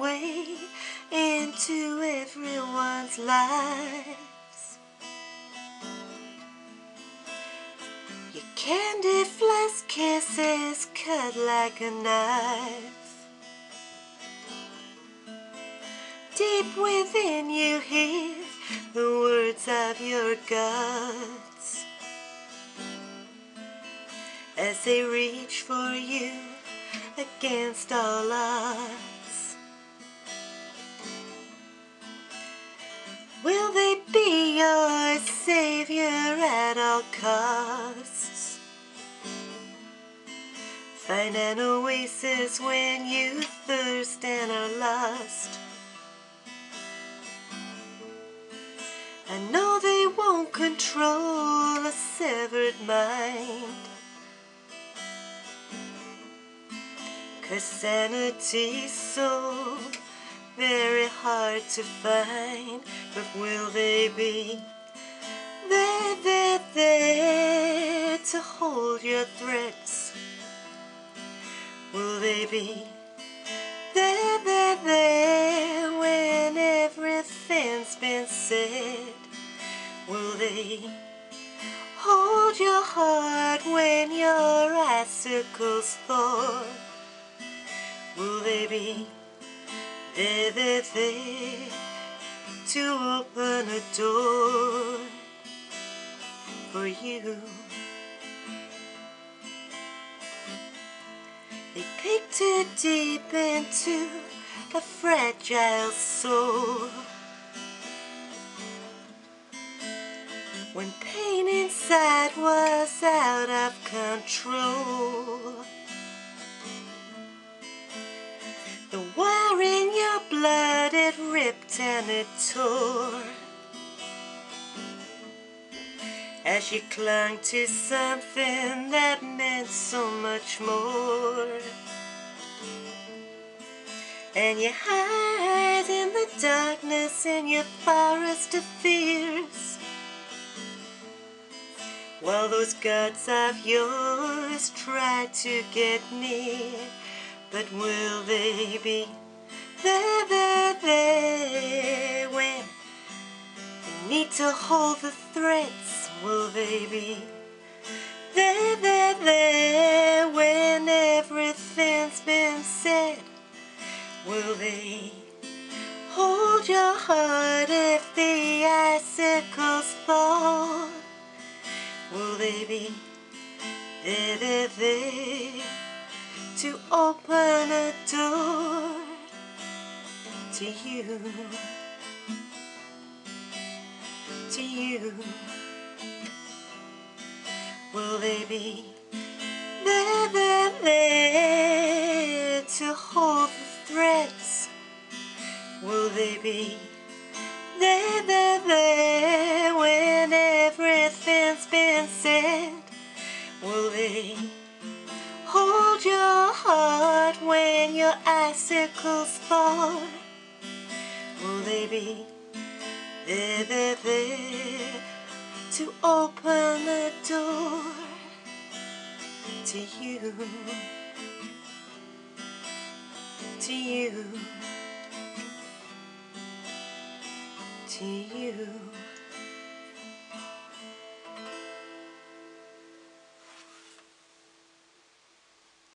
way into everyone's lives. Your candy floss kisses cut like a knife. Deep within you hear the words of your guts as they reach for you against all odds. Will they be your savior at all costs? Find an oasis when you thirst and are lost. I know they won't control a severed mind. Cause sanity's so very hard to find. But will they be there, there, there to hold your threats? Will they be there, there, there when everything's been said? Will they hold your heart when your icicles thaw? There, there to open a door for you? They peek too deep into a fragile soul. when pain inside was out of control. Blood, it ripped and it tore. As you clung to something that meant so much more. And you hide in the darkness in your forest of fears. While those gods of yours try to get near, but will they be there, there, there when you need to hold the threads? Will they be there, there, there when everything's been said? Will they hold your heart if the icicles fall? Will they be there, there, there to open a door to you, to you? Will they be there, there, there to hold the threads? Will they be there, there, there when everything's been said? Will they hold your heart when your icicles fall? Will they be there, there, there to open the door to you, to you, to you?